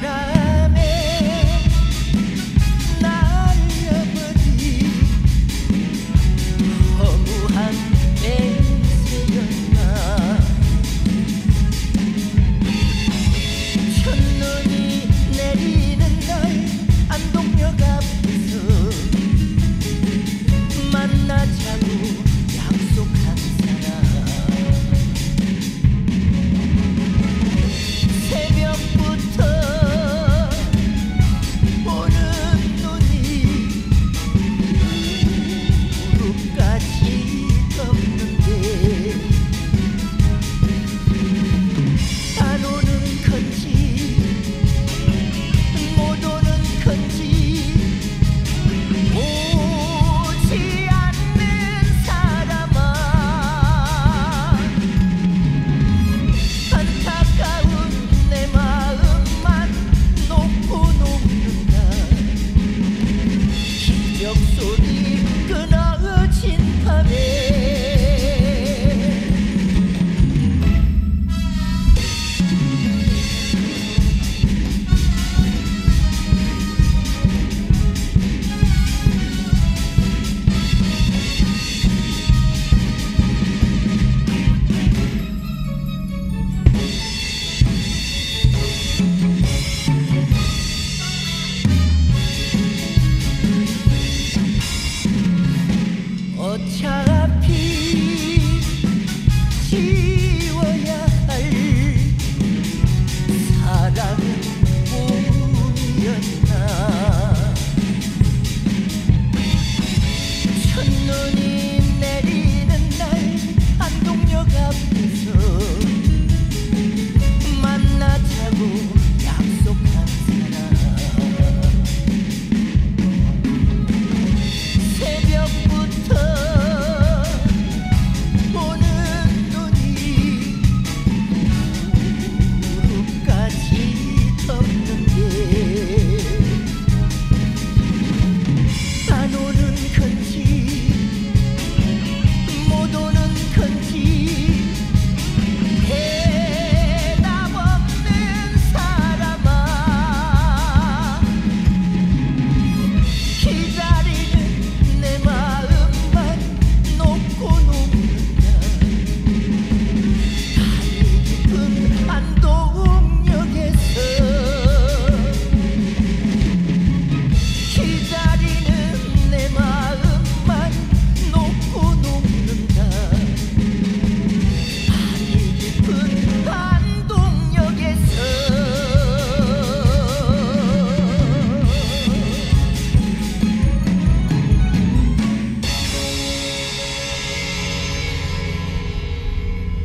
Nada trouble.